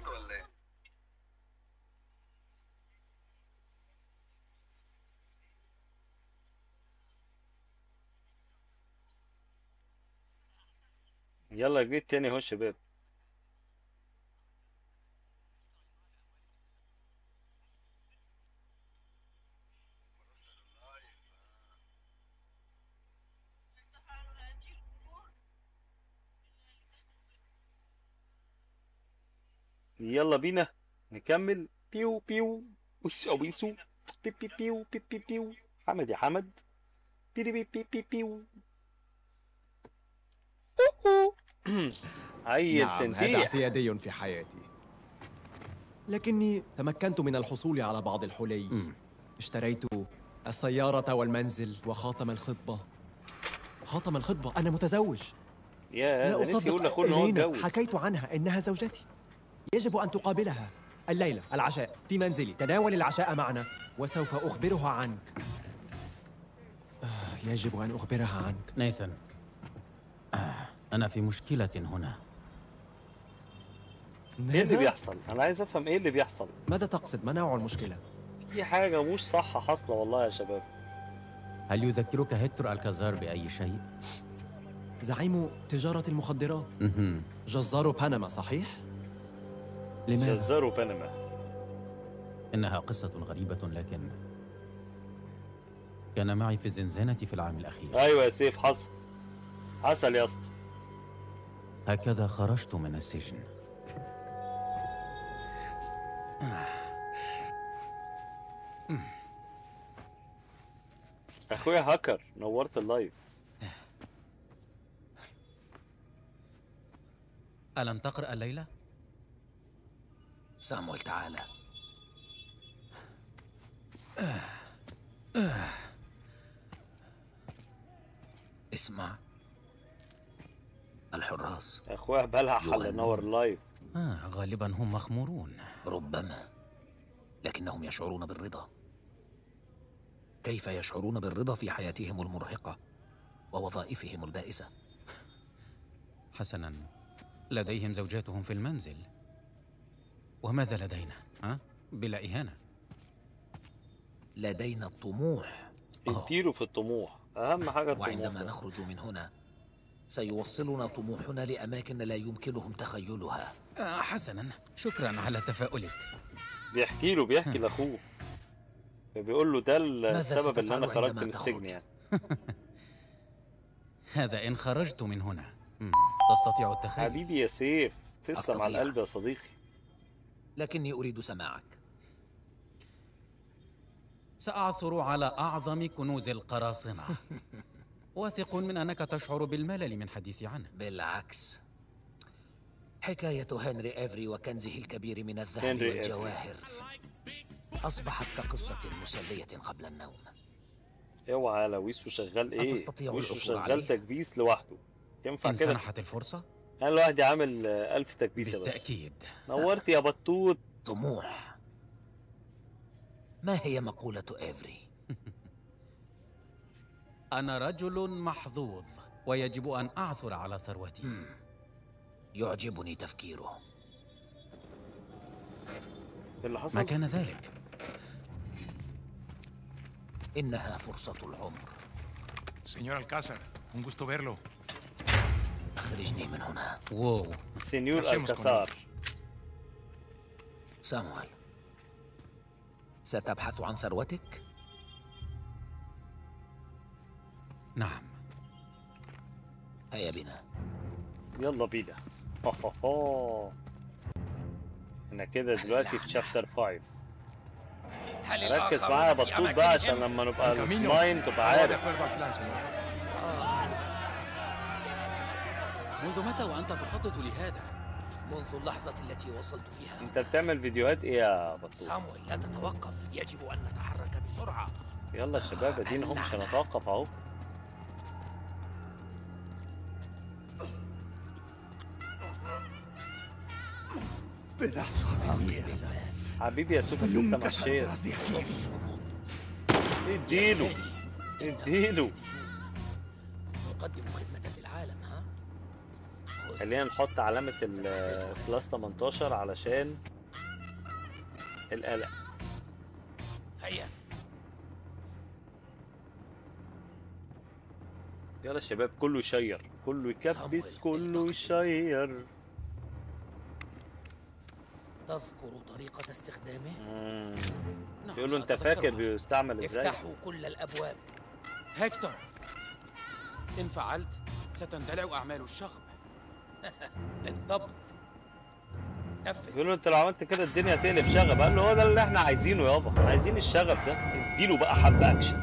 دخلت ولا إيه؟ يلا جيت تاني اهو شباب يلا بينا نكمل. بيو بيو. ويسو ويسو بي بي بيو بي بي بيو. حمد يا حمد. بي بي بي بي بيو. عيل نعم هذا اعتيادي في حياتي. لكني تمكنت من الحصول على بعض الحلي. اشتريت السيارة والمنزل وخاتم الخطبة. خاتم الخطبة أنا متزوج. يا لا أصدق هو إلينا. حكيت عنها إنها زوجتي. يجب أن تقابلها الليلة العشاء في منزلي تناول العشاء معنا وسوف أخبرها عنك آه يجب أن أخبرها عنك نيثن آه أنا في مشكلة هنا إيه اللي ماذا؟ بيحصل أنا عايز أفهم إيه اللي بيحصل ماذا تقصد ما نوع المشكلة؟ في حاجة مش صح حاصلة والله يا شباب هل يذكرك هيكتور ألكازار بأي شيء؟ زعيم تجارة المخدرات. جزار بنما صحيح؟ لماذا؟ جزار بنما. إنها قصة غريبة لكن كان معي في الزنزانة في العام الأخير. أيوه يا سيف حصل. حصل يا أسطى. هكذا خرجت من السجن. أخويا هاكر نورت اللايف. ألم تقرأ الليلة؟ سامويل تعالى اسمع. الحراس. أخويا بلع حل. نور اللايف آه غالبا هم مخمورون. ربما. لكنهم يشعرون بالرضا. كيف يشعرون بالرضا في حياتهم المرهقة ووظائفهم البائسة؟ حسنا. لديهم زوجاتهم في المنزل. وماذا لدينا؟ ها؟ بلا إهانة. لدينا الطموح. اديله في الطموح. أهم حاجة الطموح وعندما. نخرج من هنا سيوصلنا طموحنا لأماكن لا يمكنهم تخيلها. آه حسنا. شكرا على تفاؤلك. بيحكي له بيحكي لأخوه. بيقول له ده السبب اللي ستفعل خرجت من السجن؟ يعني. هذا إن خرجت من هنا. تستطيع التخيل؟ حبيبي يا سيف تسلم. على القلب يا صديقي. لكني أريد سماعك. سأعثر على أعظم كنوز القراصنة. واثق من أنك تشعر بالملل من حديثي عنه. بالعكس. حكاية هنري إيفري وكنزه الكبير من الذهب. والجواهر. أصبحت كقصة مسلية قبل النوم. اوعى على ويسو شغال إيه؟ ويسو العثور شغال؟ تكبيس لوحده. ينفع إن كده؟ سنحت الفرصة؟ أنا لوحدي عامل ألف تكبيسة بس؟ بالتأكيد. نورت يا بطوط. طموح. ما هي مقولة إيفري؟ أنا رجل محظوظ ويجب أن أعثر على ثروتي. يعجبني تفكيره. اللي حصل؟ ما كان ذلك؟ إنها فرصة العمر. Señor Alcázar, un gusto verlo. أخرجني من هنا. واو. señor Alcázar. سامويل ستبحث عن ثروتك؟ نعم. هيا بنا. يلا بينا. أنا كده دلوقتي في شابتر 5 ركز معايا يا بطوط بقى عشان لما نبقى. الاونلاين تبقى عارف. منذ متى وأنت تخطط لهذا؟ منذ اللحظة التي وصلت فيها. أنت بتعمل فيديوهات إيه يا بطوط؟ سامويل لا تتوقف. يجب أن نتحرك بسرعة. يلا يا شباب ادينا هم مش هنتوقف أهو. حبيبي يا سوبر لسه ال share اديله اديله. نقدم خدمة للعالم ها؟ خلينا نحط علامة ال plus 18 علشان القلق هيا. يلا شباب كله يشير. كله يكبس كله يشير. تذكر طريقة استخدامه؟ نعم بيقول له سأتذكرها. فاكر بيستعمل إزاي؟ افتحوا كل الأبواب. هيكتور إن فعلت ستندلع أعمال الشغب بالضبط. نفذ بيقول له انت لو عملت كده الدنيا هتقلب شغب. قال له هو ده اللي إحنا عايزينه يابا. عايزين الشغب ده. اديله بقى حبة أكشن.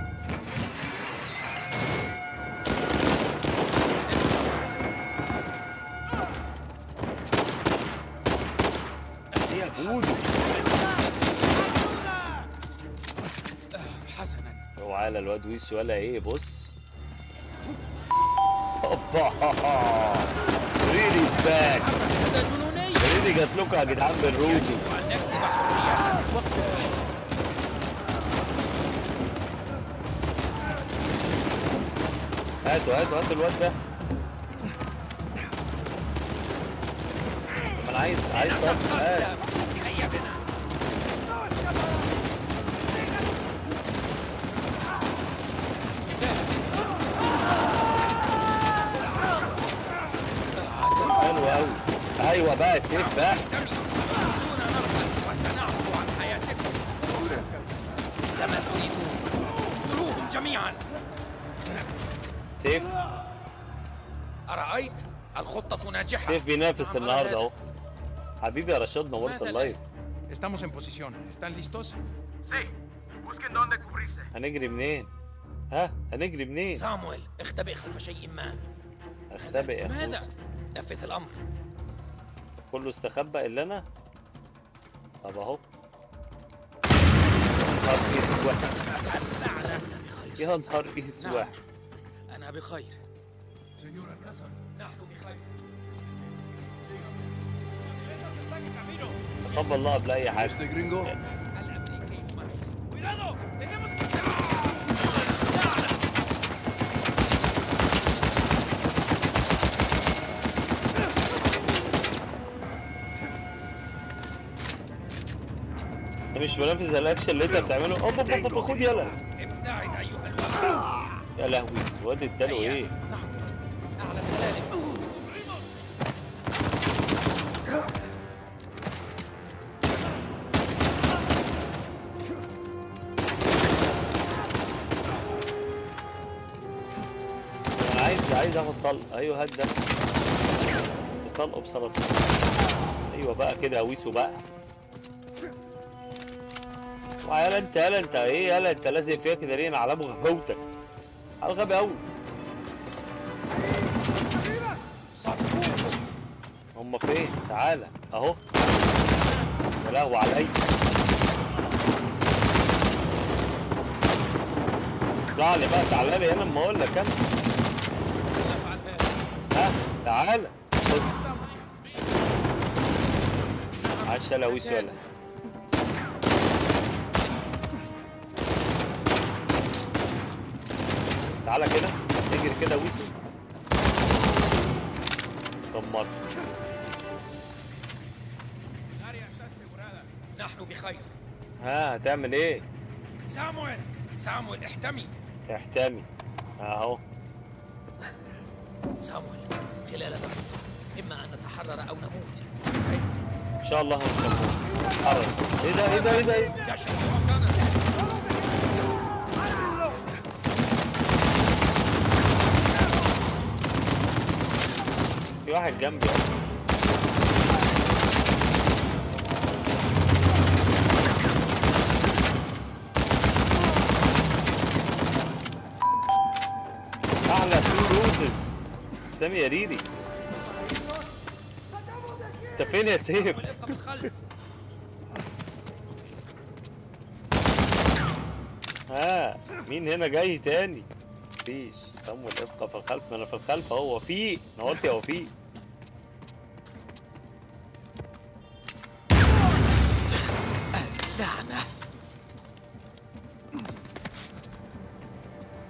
حسنا. اوعى على الواد ويس ولا إيه بص. اوبا ريدي باك هذا جنوني ريدي جات لكم يا جدعان بالروسي وأن نكسب حرية وقت هاتوا هاتوا هاتوا الواد ده طب انا عايز عايز طب أيوه بقى سيف بقى دون نرغب وسنعفو عن حياتكم كما تريدون كلوهم جميعا سيف. أرأيت؟ الخطة ناجحة. سيف بينافس النهارده. أهو. حبيبي يا رشاد نورت ال live. Estamos en posición. ¿Están listos? هنجري منين؟ ها؟ هنجري منين؟ صامويل اختبئ خلف شيء ما. اختبئ يا ماذا؟ نفذ الأمر. كله استخبى إلا أنا. طب أهو. نهار اسود بخير يا نهار اسود أنا بخير. طب الله قبل اي حاجة مش منافس الاكشن اللي انت بتعمله. اوب اوب اوب خد يلا. ابتعد أيها الوحش يا لهوي الواد اداله. إيه؟ أعلى السلالم عايز عايز أخد طلق أيوه هات ده. طلقه بسرطان. أيوه بقى كده ويسو بقى. يلا انت يلا انت إيه يلا انت لازق فيها كده ليه؟ أنا علامه غباوتك على غبي قوي. هم فين؟ تعالى اهو. يا لهوي عليا. اطلع لي بقى تعالى لي هنا اما أقول لك أنا. ها؟ تعالى خد. عاش يلا تعالى كده. اجري كده ويسو. دمرت. نحن بخير. ها هتعمل إيه؟ سامويل سامويل احتمي. احتمي. اهو. صامويل خلال دقيقة إما أن نتحرر أو نموت. مستعد إن شاء الله هنكمل حرك إيه ده إيه ده إيه ده إيه؟ يا واحد جنبي. أحلى تو روزز تسلمي يا ريري. أنت فين يا سيف؟ ها مين هنا جاي تاني؟ مفيش. سمو الاسقى في الخلف أنا في الخلف أهو وفيق نورت يا وفيق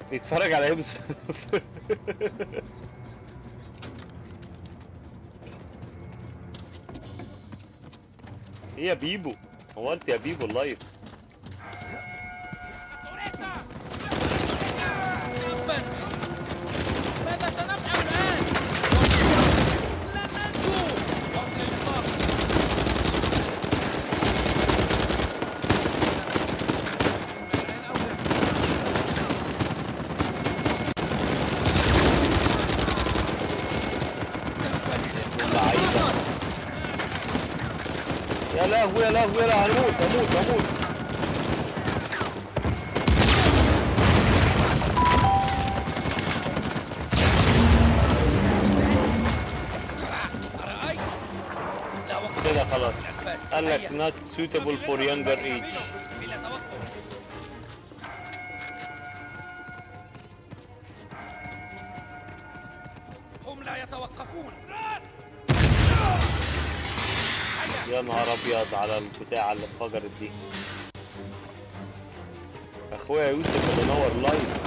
Itt van a galebsz. Ilyen bíbu? Van ti a bíbu live? يا لهوي هموت هموت هموت كده خلاص. قال لك not suitable for younger age. يا نهار أبيض على البتاع اللي انفجرت دي. أخويا يوسف اللي نور لايف.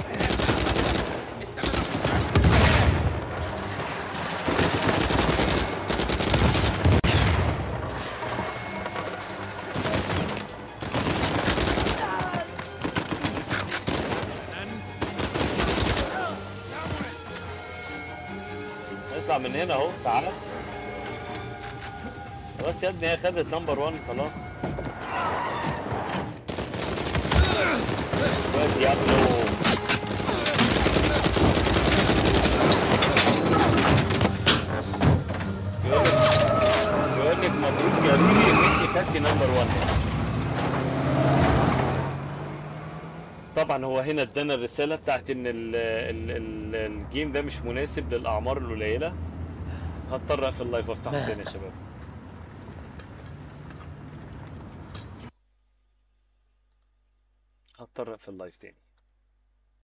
من هنا أهو تعالى خلاص يا ابني هي خدت number 1 خلاص. يا لك مبروك يا خدتي number 1 طبعا هو هنا ادانا الرسالة بتاعت إن ال ال ال ال game ده مش مناسب للأعمار القليلة. هضطر أقفل ال live وافتحه تاني يا شباب. هضطر أقفل ال live تاني